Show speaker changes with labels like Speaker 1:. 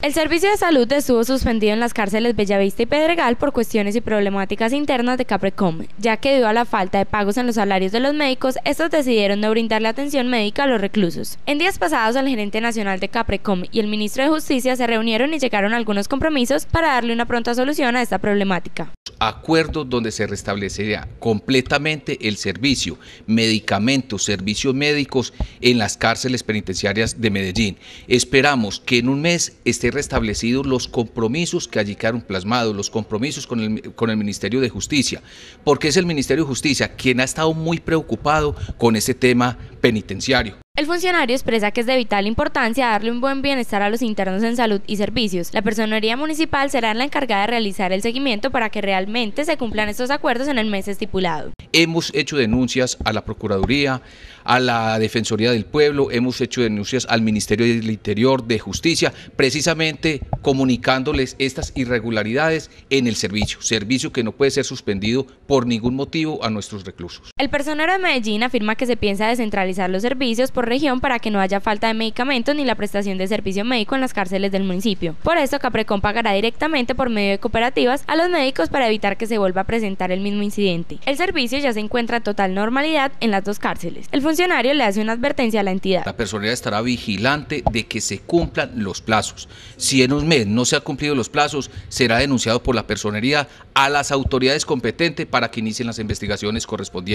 Speaker 1: El servicio de salud estuvo suspendido en las cárceles Bellavista y Pedregal por cuestiones y problemáticas internas de Caprecom, ya que debido a la falta de pagos en los salarios de los médicos, estos decidieron no brindarle atención médica a los reclusos. En días pasados, el gerente nacional de Caprecom y el ministro de Justicia se reunieron y llegaron a algunos compromisos para darle una pronta solución a esta problemática
Speaker 2: acuerdo donde se restablecería completamente el servicio, medicamentos, servicios médicos en las cárceles penitenciarias de Medellín. Esperamos que en un mes estén restablecidos los compromisos que allí quedaron plasmados, los compromisos con el, con el Ministerio de Justicia, porque es el Ministerio de Justicia quien ha estado muy preocupado con ese tema penitenciario.
Speaker 1: El funcionario expresa que es de vital importancia darle un buen bienestar a los internos en salud y servicios. La personería municipal será la encargada de realizar el seguimiento para que realmente se cumplan estos acuerdos en el mes estipulado.
Speaker 2: Hemos hecho denuncias a la Procuraduría, a la Defensoría del Pueblo, hemos hecho denuncias al Ministerio del Interior, de Justicia, precisamente comunicándoles estas irregularidades en el servicio, servicio que no puede ser suspendido por ningún motivo a nuestros reclusos.
Speaker 1: El personero de Medellín afirma que se piensa descentralizar los servicios por región para que no haya falta de medicamentos ni la prestación de servicio médico en las cárceles del municipio. Por esto, Caprecom pagará directamente por medio de cooperativas a los médicos para evitar que se vuelva a presentar el mismo incidente. El servicio ya se encuentra en total normalidad en las dos cárceles. El funcionario le hace una advertencia a la entidad.
Speaker 2: La personalidad estará vigilante de que se cumplan los plazos. Si en un mes no se han cumplido los plazos, será denunciado por la personería a las autoridades competentes para que inicien las investigaciones correspondientes.